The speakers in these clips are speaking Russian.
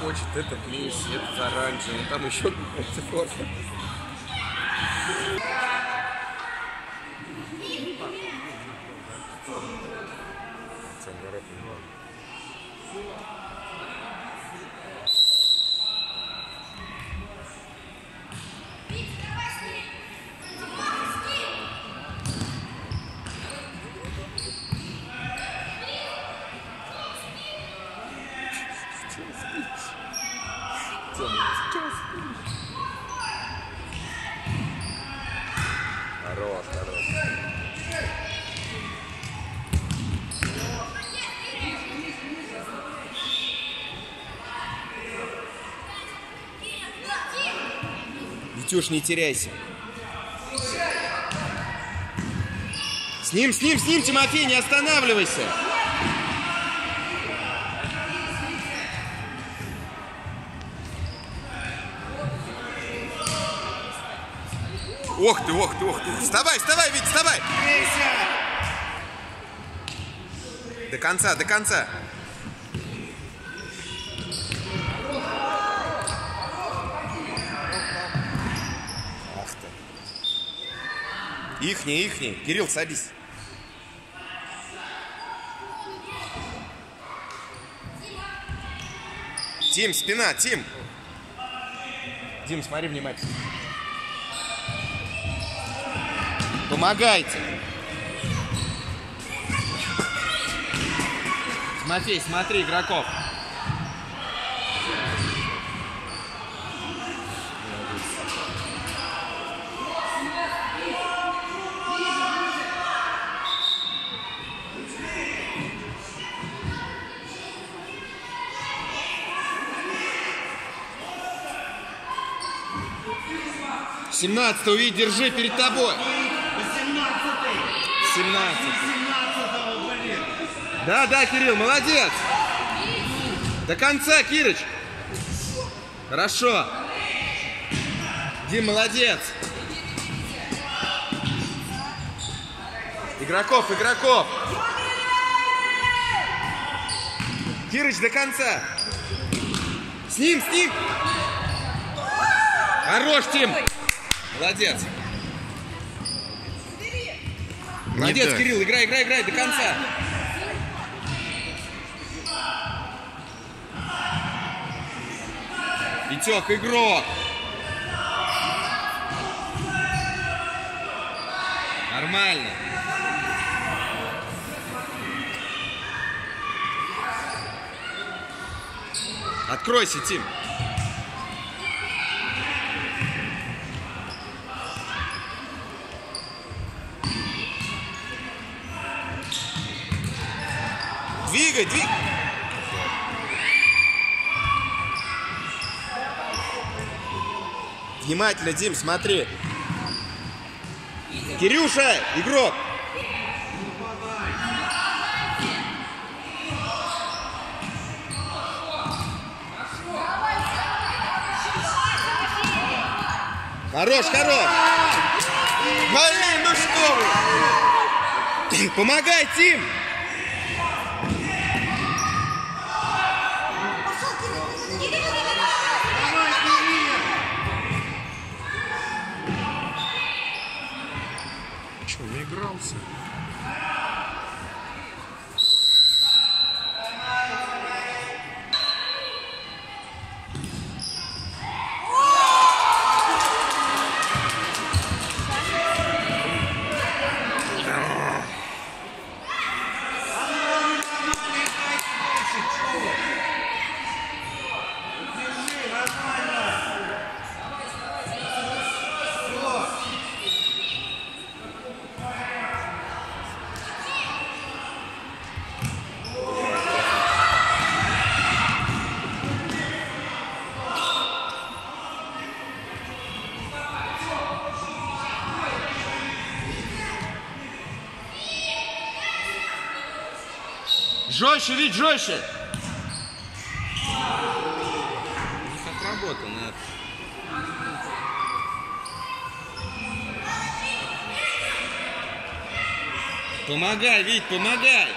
Хочет, этот плюс, этот оранжевый, там еще какая-то форма. Хорош, хорош. Витюш, не теряйся. С ним, с ним, с ним, Тимофей, не останавливайся. Ох ты, ох ты, ох ты. Вставай, вставай, Вить, вставай. До конца, до конца. Ах ты. Ихний, ихний. Кирилл, садись. Тим, спина, Тим. Дим, смотри внимательно. Помогайте. Тимофей, смотри, игроков. Семнадцатый, увидь, держи перед тобой. Да, да, Кирилл, молодец. До конца, Кирыч. Хорошо. Дим, молодец. Игроков, игроков. Кирыч, до конца. С ним, с ним. Хорош, Тим. Молодец. Молодец. Кирилл, играй, играй, играй до конца. Витек, игрок. Нормально. Откройся, Тим. Двигай, двигай. Внимательно, Дим, смотри. Кирюша, игрок. Хорош, хорош. Блин, ну что вы? Помогай, Тим. Жестче, ведь жестче. У них. Помогай, Вить, помогай.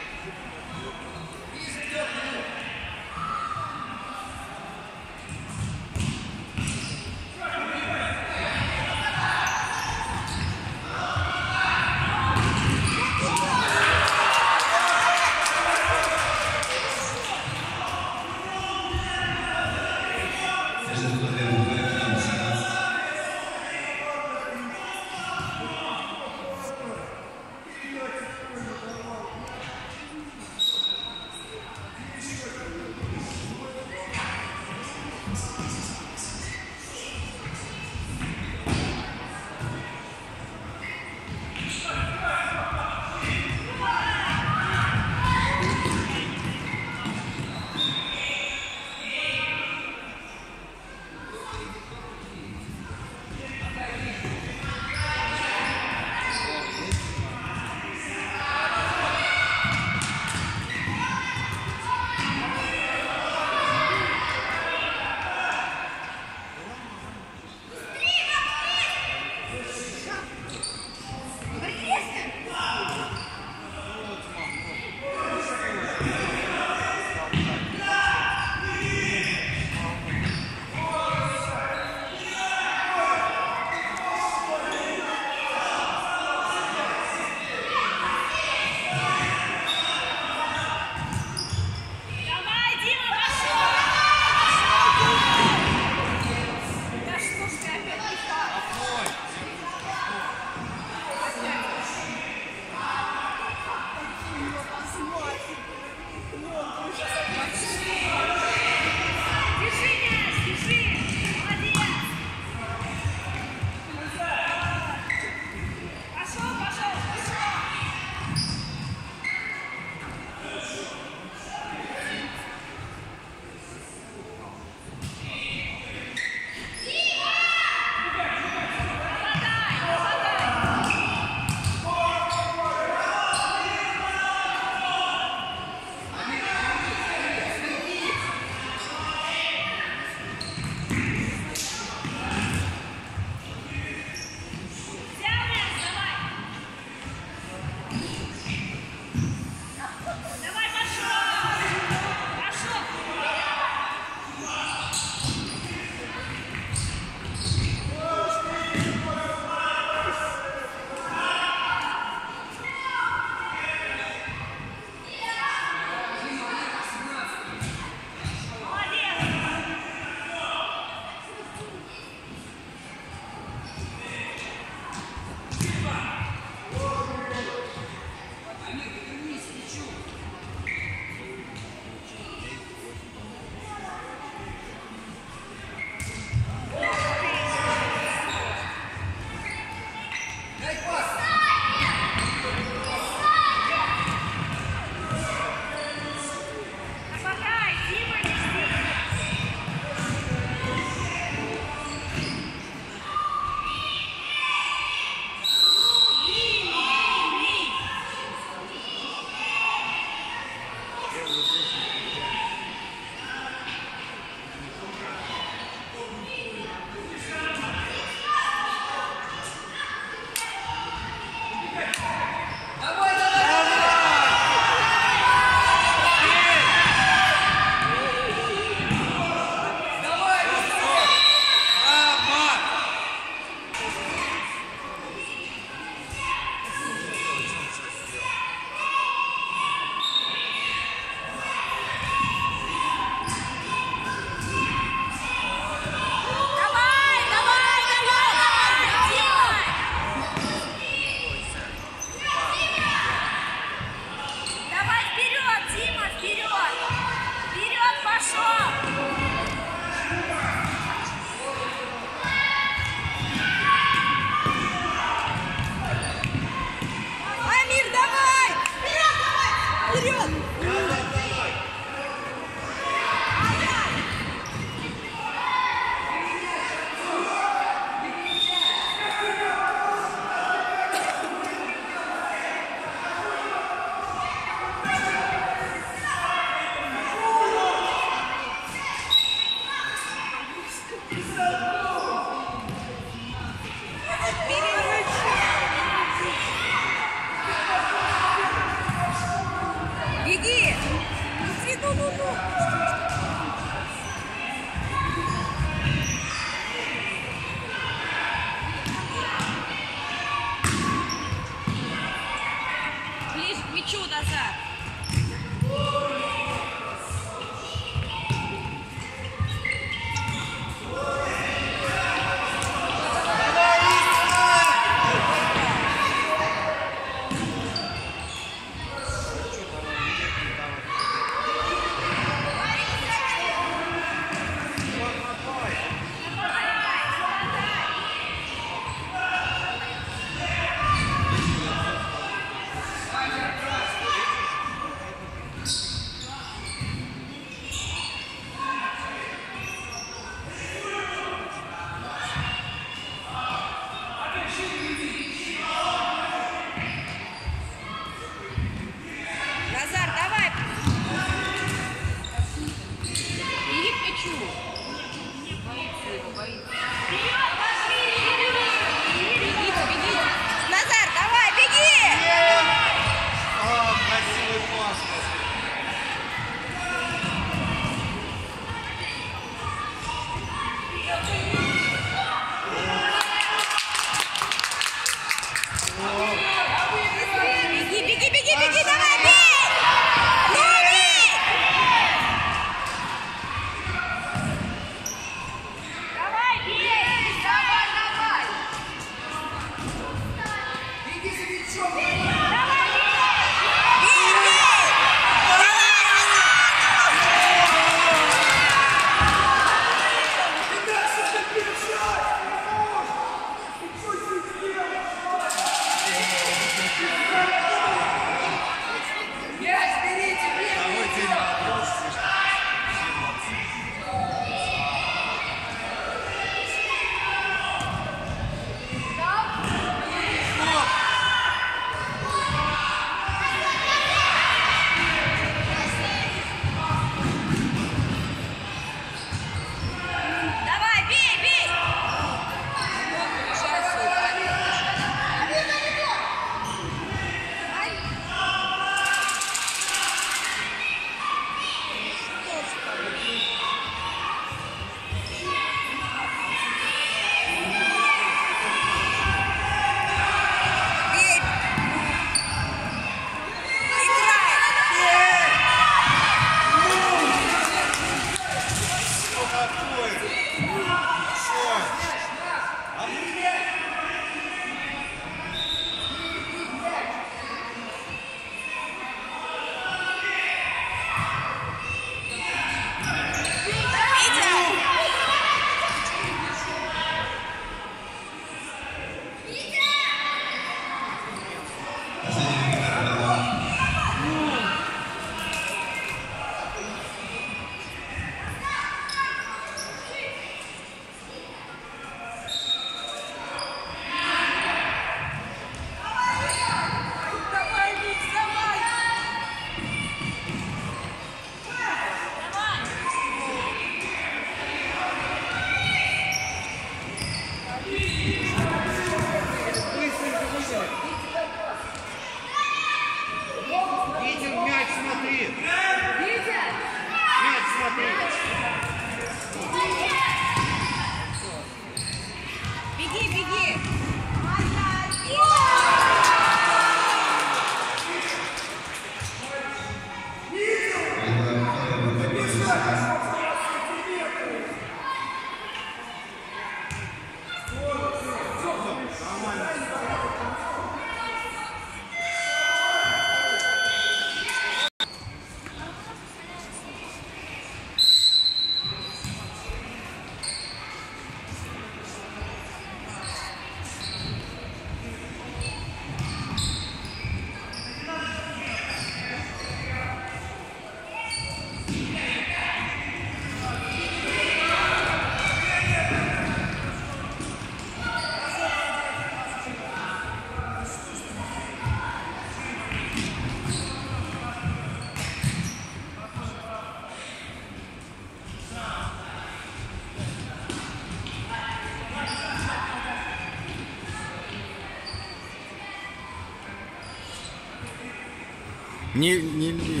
Не, не лезь.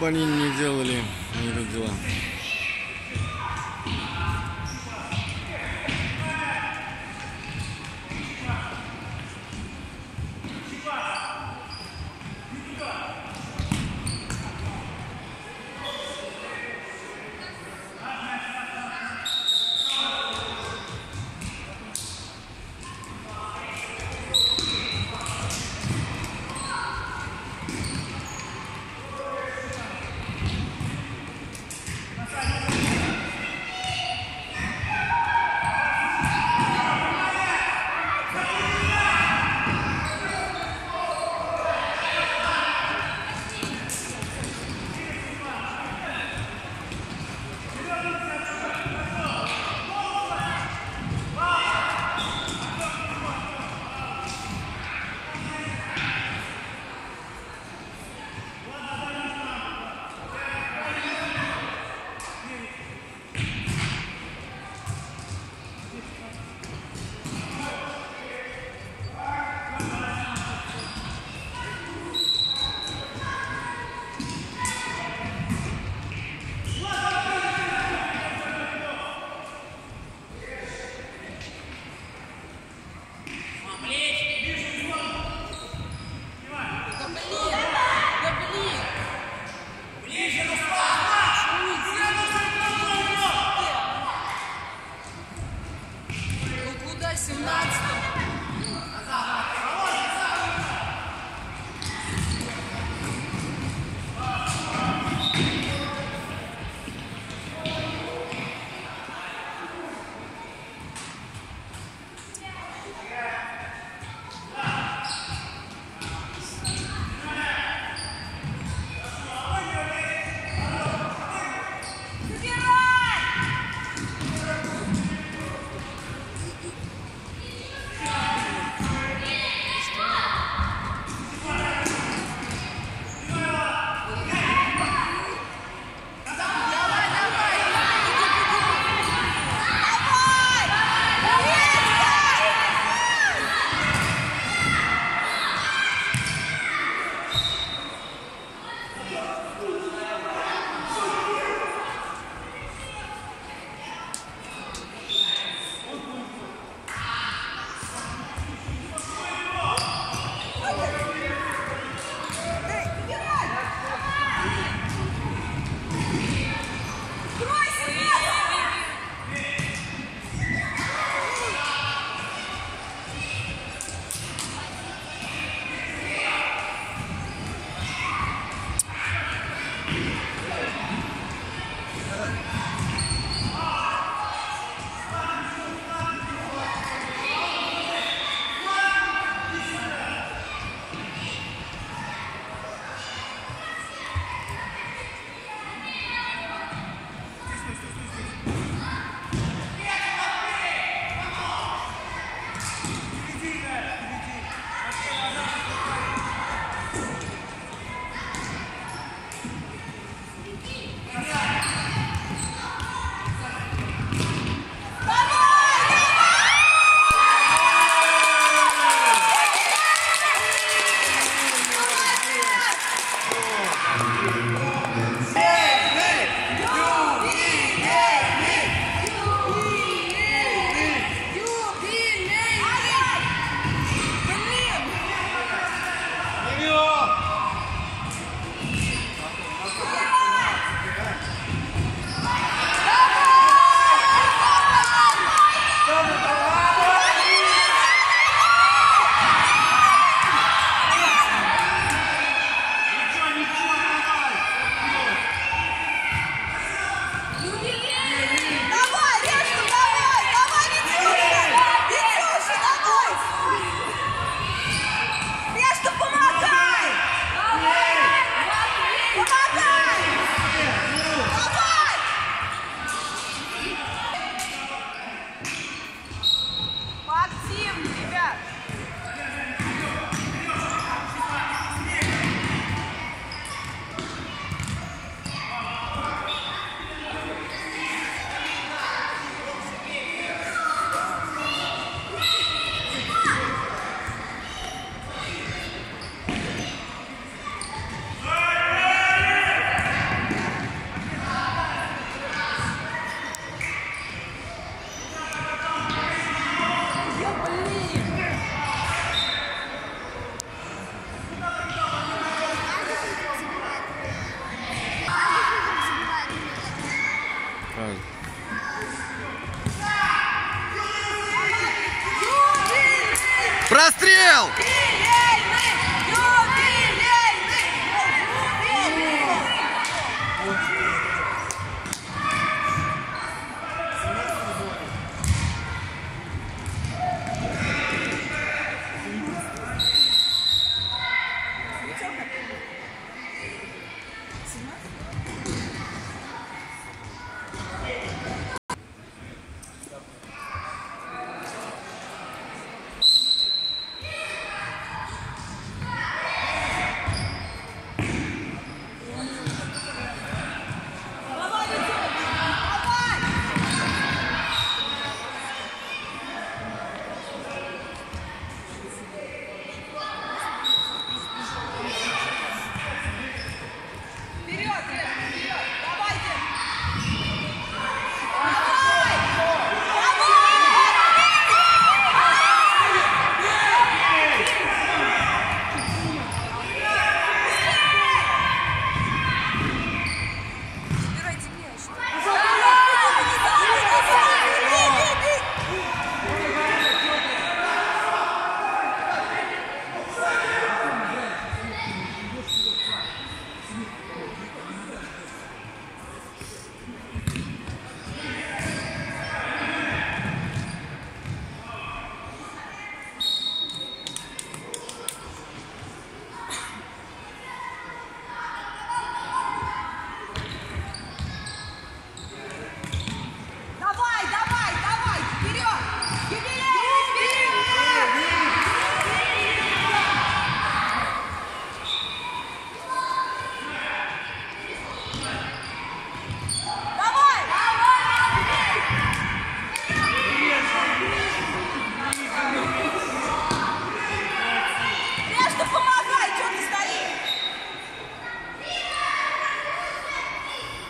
Бы они ни делали, они идут дела.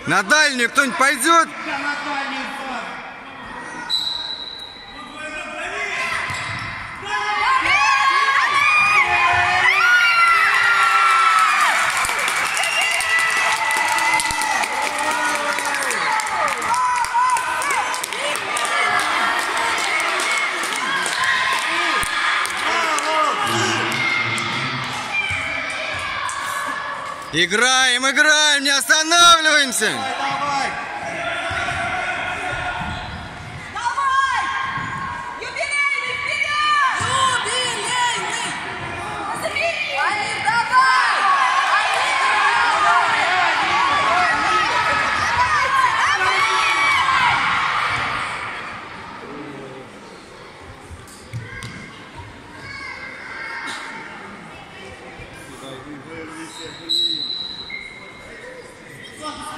На дальнюю кто-нибудь пойдет? Играем, играем, не останавливаемся! Давай, давай. Fuck.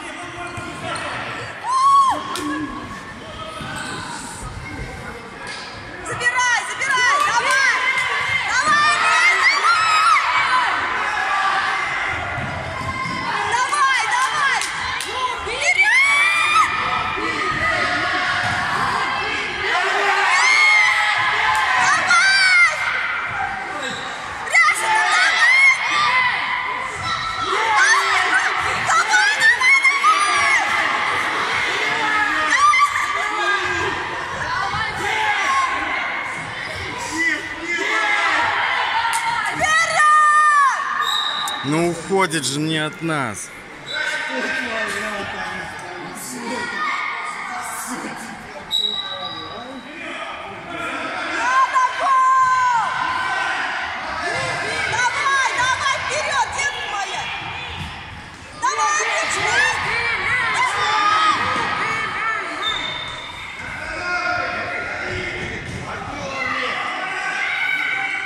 уходит же не от нас.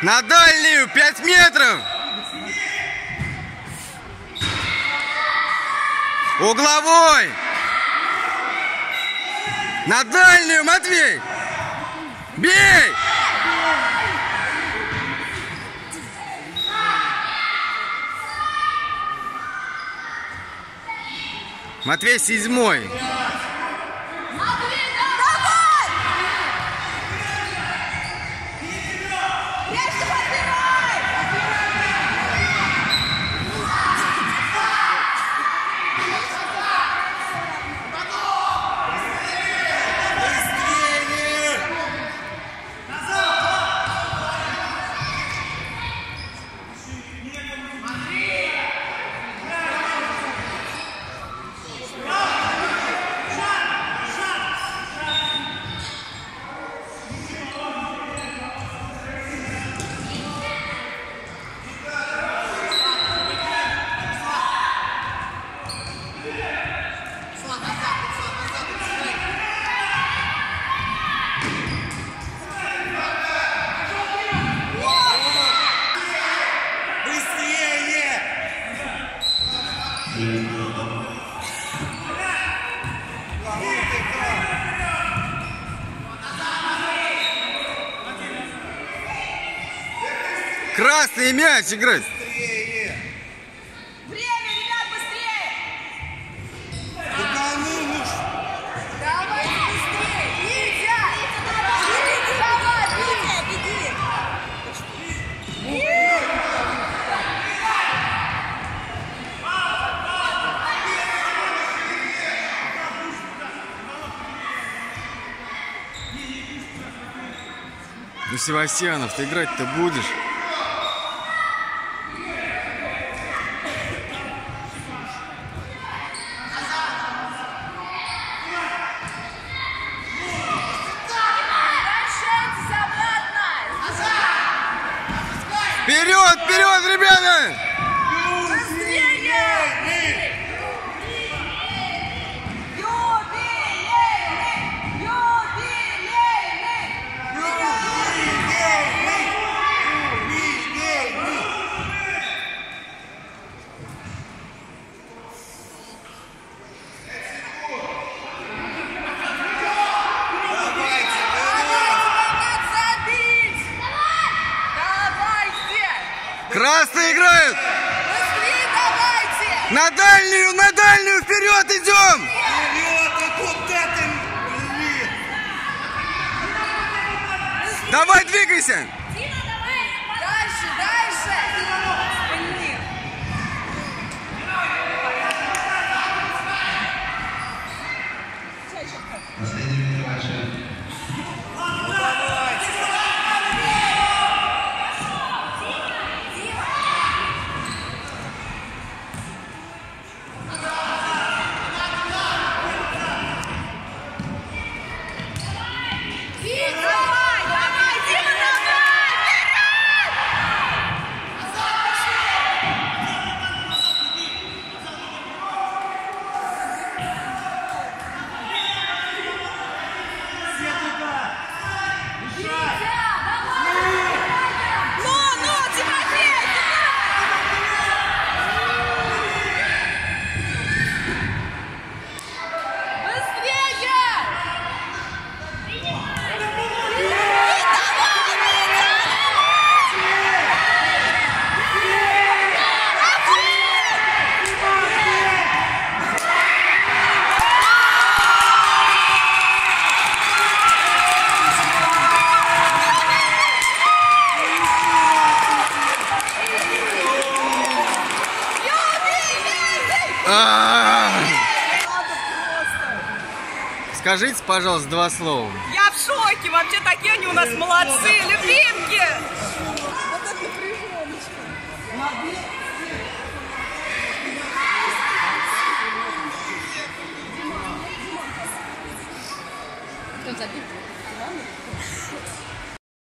На дальнюю 5 метров! Угловой! На дальнюю, Матвей! Бей! Матвей седьмой. Красный мяч играть. Время, ребят, быстрее! Да ну, ну ж- Давай быстрее! Витя! Витя, давай! Витя, беги! Ну, Севастьянов, ты играть-то будешь? Красные играют! Быстрее давайте! На дальнюю, на дальнюю, вперед идем! Вперед, а куда ты? Давай, двигайся! Скажите, пожалуйста, два слова. Я в шоке, вообще такие они у нас молодцы, любимки!